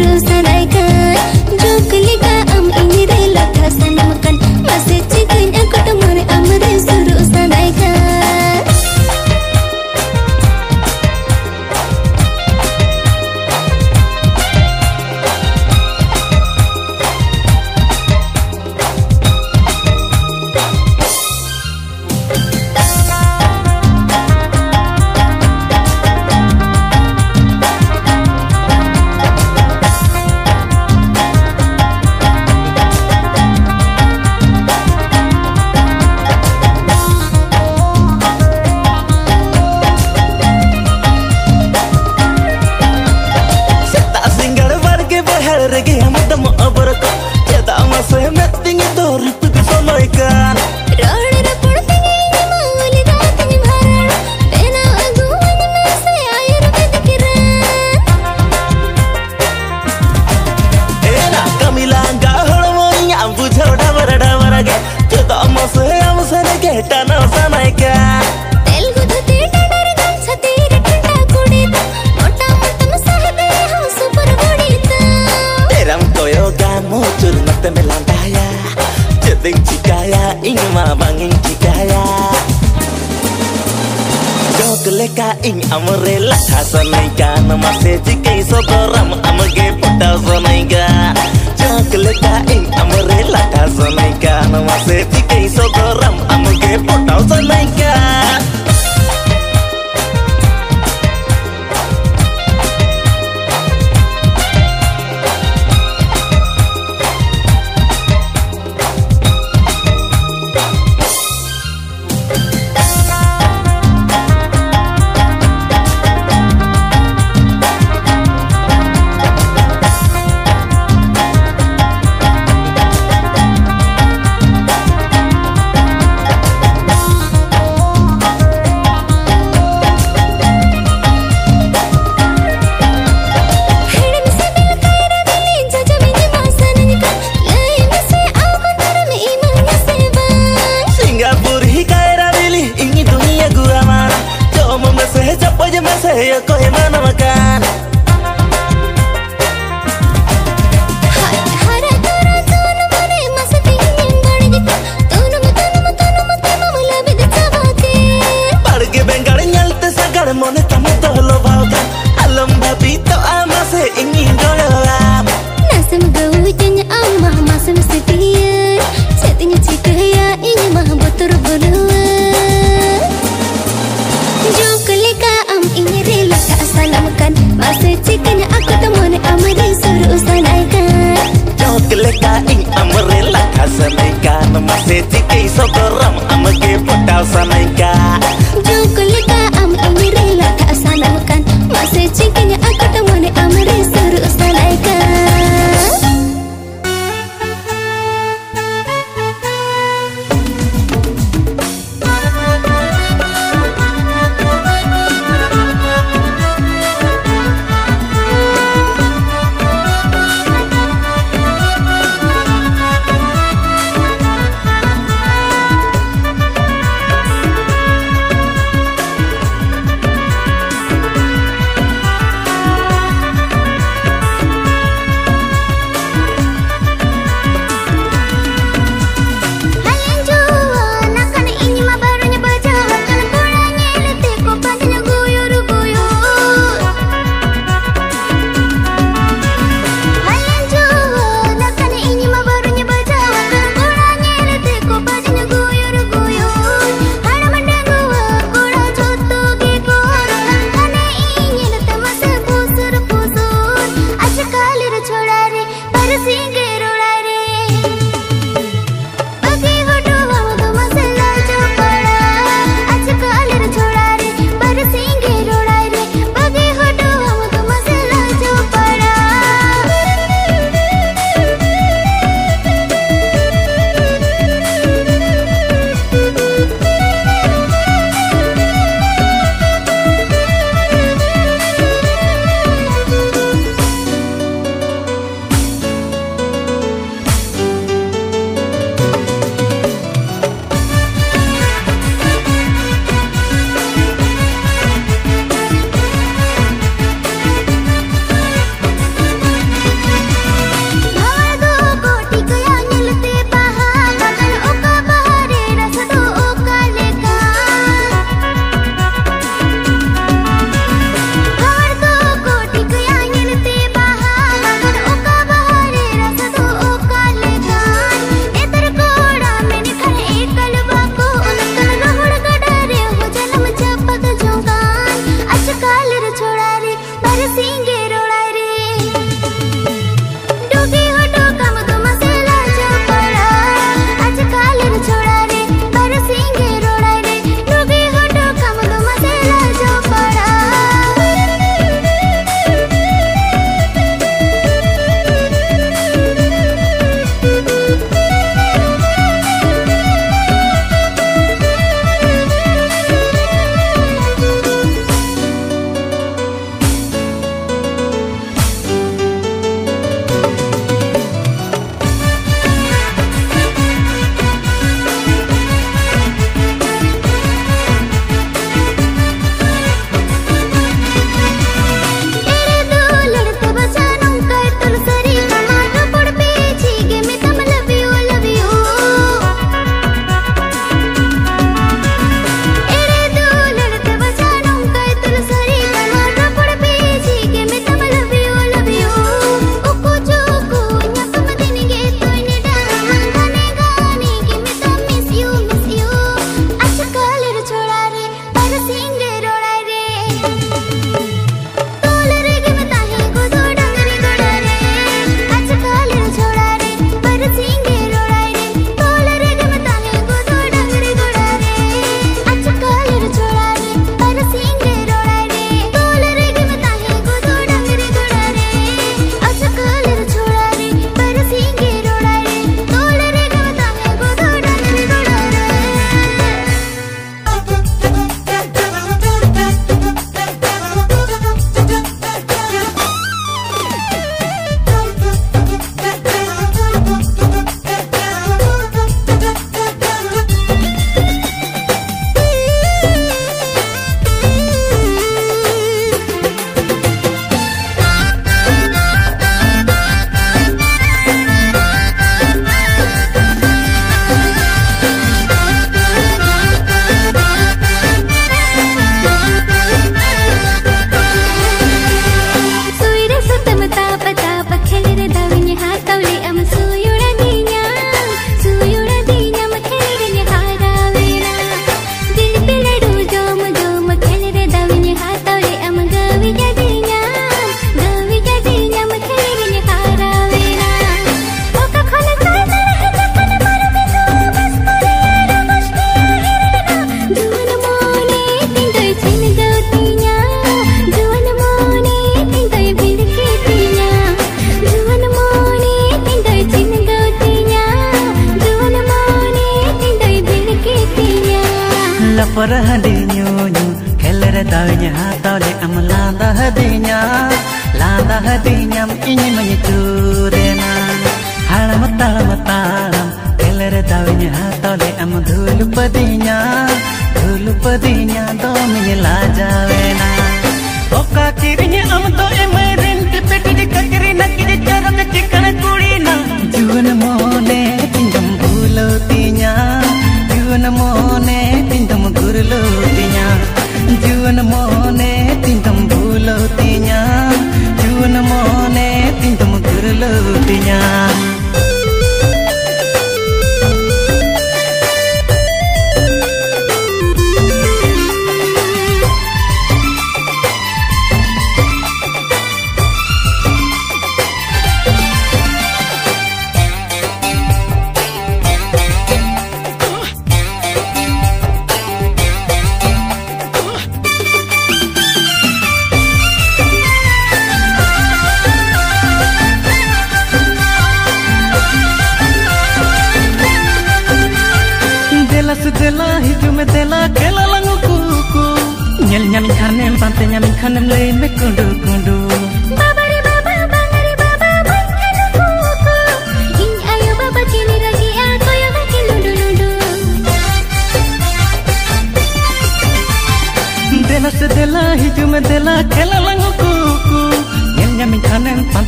Is. ᱤᱧ ᱟᱢᱨᱮ ᱞᱟᱴᱷᱟ ᱥᱟᱱᱟᱭᱜᱟ ᱱᱟᱢᱟᱥᱮ ᱪᱤᱠᱟᱹᱭ ᱥᱚᱫᱚᱨᱟᱢ ᱟᱢᱜᱮ ᱯᱚᱴᱟᱣ ᱥᱟᱱᱟᱭᱜᱟ ᱪᱟᱠ ᱞᱮᱠᱟ ᱤᱧ ᱟᱢᱨᱮ ᱞᱟᱴᱷᱟ ᱥᱟᱱᱟᱭᱜᱟ ᱱᱟᱢᱟᱥᱮ ᱪᱤᱠᱟᱹᱭ ᱥᱚᱫᱚᱨᱟᱢ ᱟᱢᱜᱮ ᱯᱚᱴᱟᱣ ᱥᱟᱱᱟᱭᱜᱟ house. I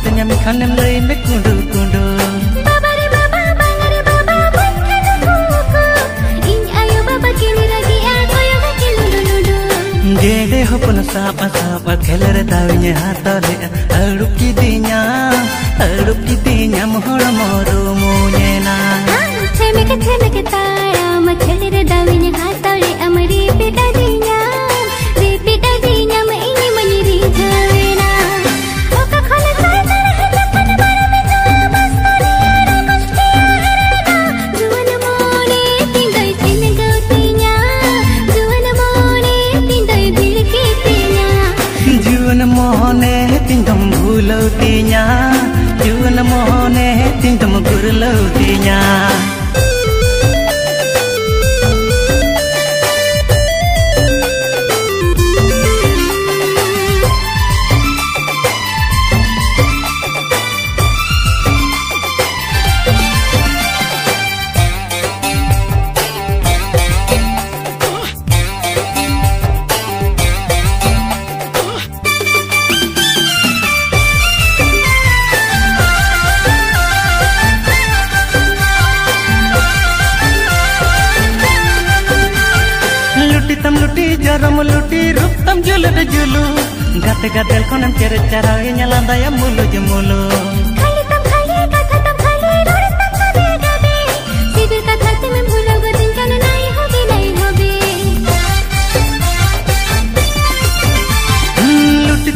tanyam khanem lai me kundu kundu baba re baba banga re baba bakka nu ko in ayo baba ke niragi a koyo ke lulu lulu gede hopun sapa sapa kheler dawinya hatale alup kidinya alup kidinya mohol moro munyena theme ke theme ke tara machelire dawinya hat Tega del konam cere cara nyalanda ya mulu je mulu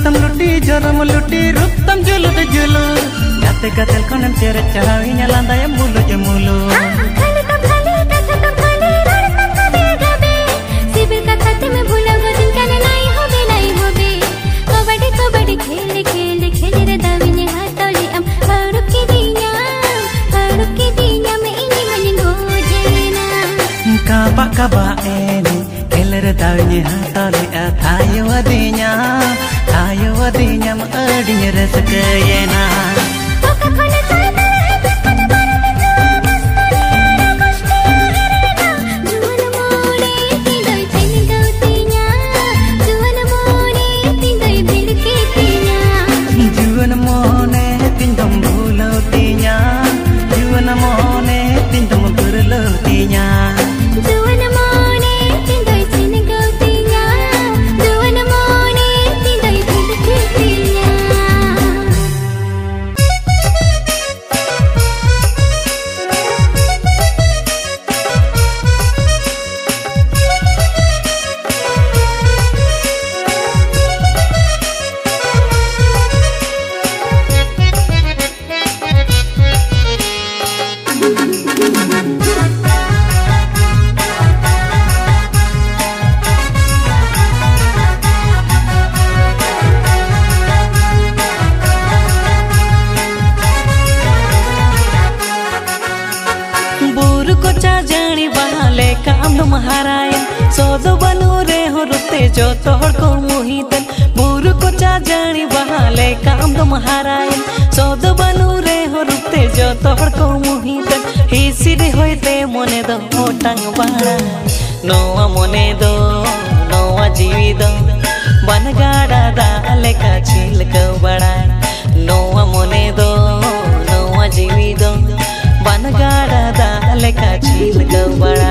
तम लुटी जरम लुटी रूप तम जुलुट Zulu गाते गाते कोनम चेरे चहावी नलांदा या मुलु जे मुलु ᱡᱚᱛᱚ ᱦᱚᱲ ᱠᱚ ᱢᱩᱦᱤᱛᱮᱱ ᱵᱩᱨᱩ ᱠᱚ ᱪᱟᱡᱟᱹᱲᱤ ᱵᱟᱦᱟᱞᱮ ᱠᱟᱢ ᱫᱚ ᱢᱟᱦᱟᱨᱟᱭᱮᱱ ᱥᱚᱫᱚ ᱵᱟᱹᱱᱩ ᱨᱮᱦᱚᱸ ᱨᱩᱯᱛᱮ ᱡᱚᱛᱚ ᱦᱚᱲ ᱠᱚ ᱢᱩᱦᱤᱛᱮᱱ ᱦᱤᱥᱤᱨ ᱦᱚᱭᱛᱮ ᱢᱚᱱᱮ ᱫᱚ ᱚᱴᱟᱝ ᱵᱟᱲᱟ ᱱᱚᱣᱟ ᱢᱚᱱᱮ ᱫᱚ ᱱᱚᱣᱟ ᱡᱤᱣᱤ ᱫᱚ ᱵᱟᱱᱜᱟᱰᱟ ᱫᱟᱜ ᱞᱮᱠᱟ ᱪᱷᱤᱞᱠᱟᱹ ᱵᱟᱲᱟᱭ ᱱᱚᱣᱟ ᱢᱚᱱᱮ ᱫᱚ ᱱᱚᱣᱟ ᱡᱤᱣᱤ ᱫᱚ ᱵᱟᱱᱜᱟᱰᱟ ᱫᱟᱜ ᱞᱮᱠᱟ ᱪᱷᱤᱞᱠᱟᱹ ᱵᱟᱲᱟᱭ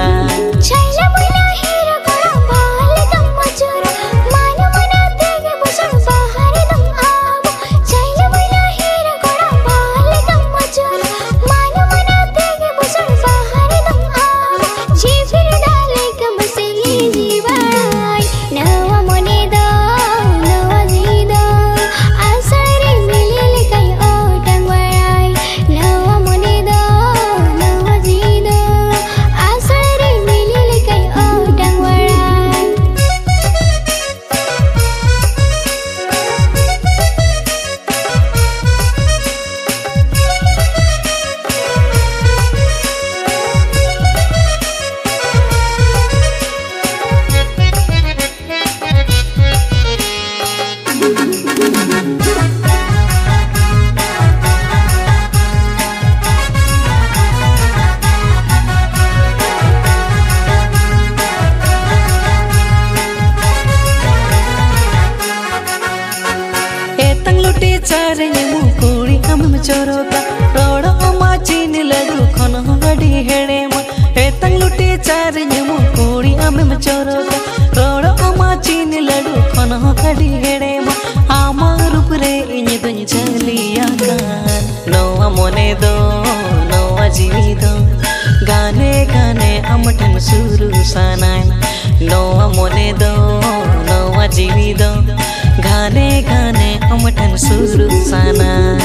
লুটি চারে নেমু কোড়ি আমম চরতা রড় মাচিন লডু খন হড়ি হেড়ে ম হেতং লুটি চারে নেমু কোড়ি আমম চরতা রড় মাচিন লডু খন হড়ি হেড়ে ম আমার রূপরে ইনি দুই চলিয়া গান নওয়া মনে দো নওয়া জীবি দো গানে গানে আমঠন সুরু সানাই নওয়া মনে দো নওয়া জীবি দো গানে গানে Muhammad Ansuru Sana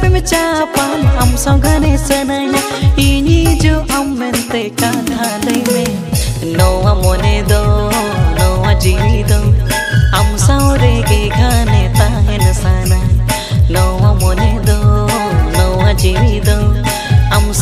प्रेमचा पान हम संघने सनया इनी जो हम मनते काधाले में नोवा मोने दो नोवा जी दो हम सौरे के खाने ताहन सना नोवा मोने दो नोवा जी दो हम